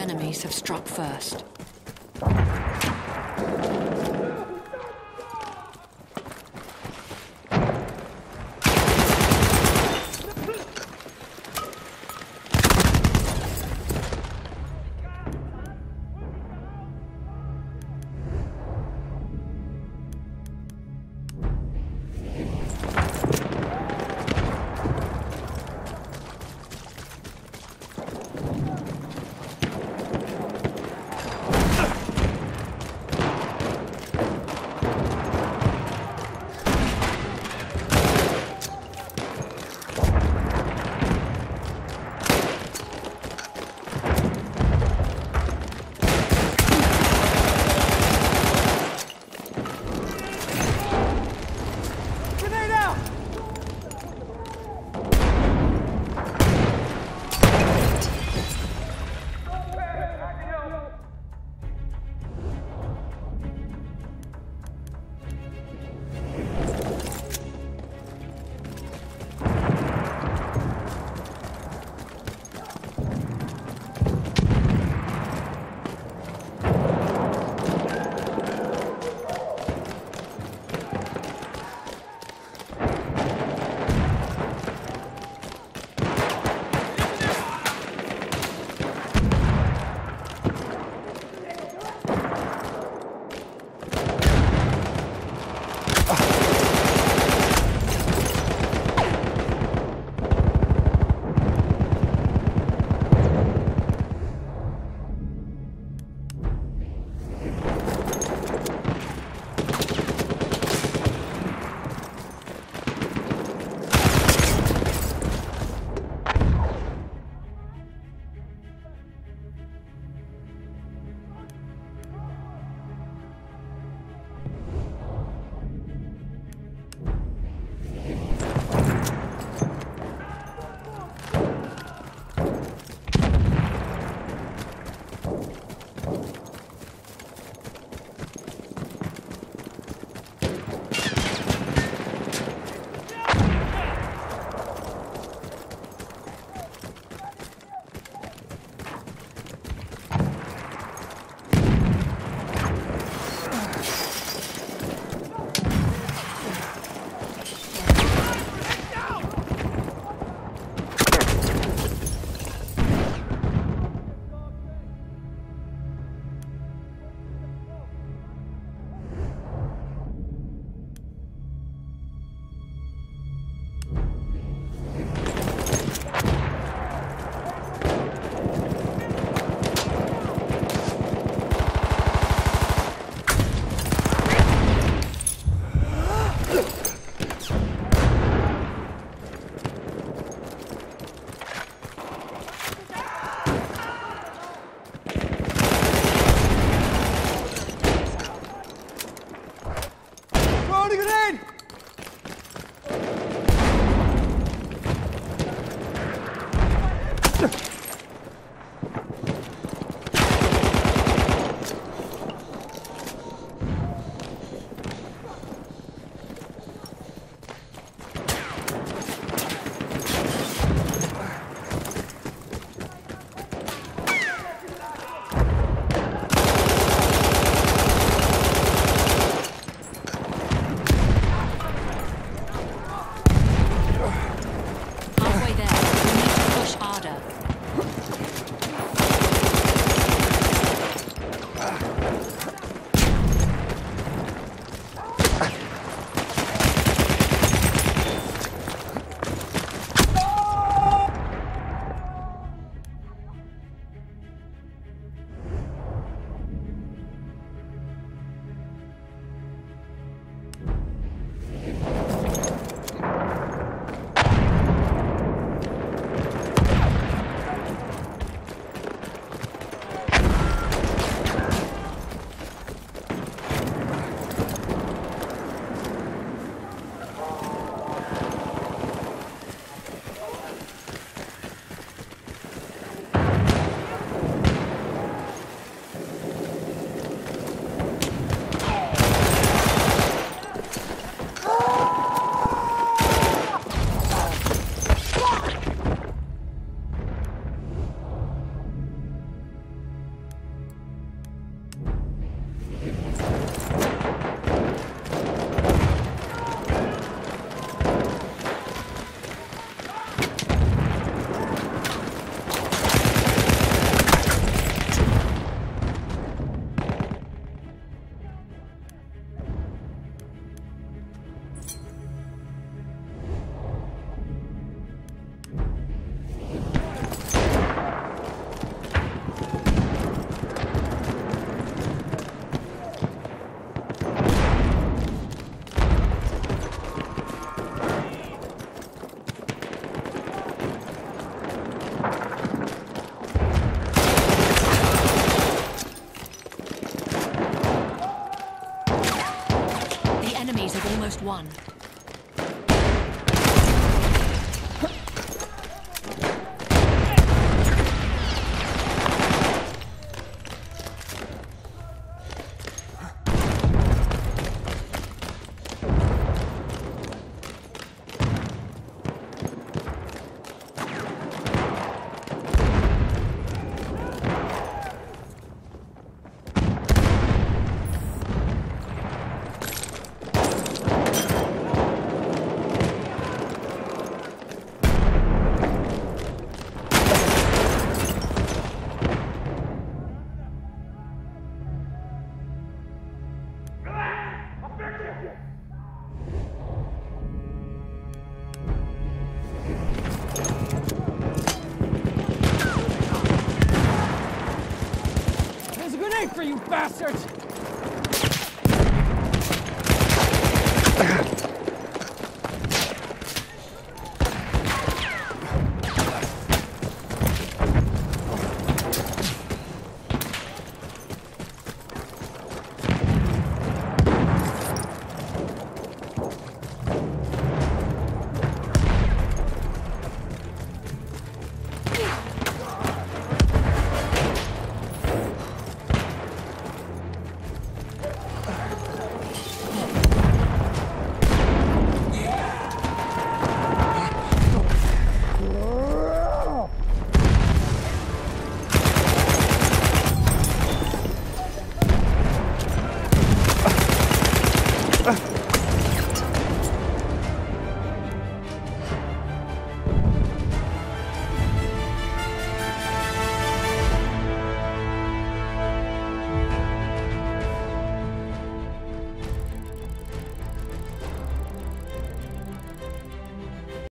enemies have struck first. You bastards!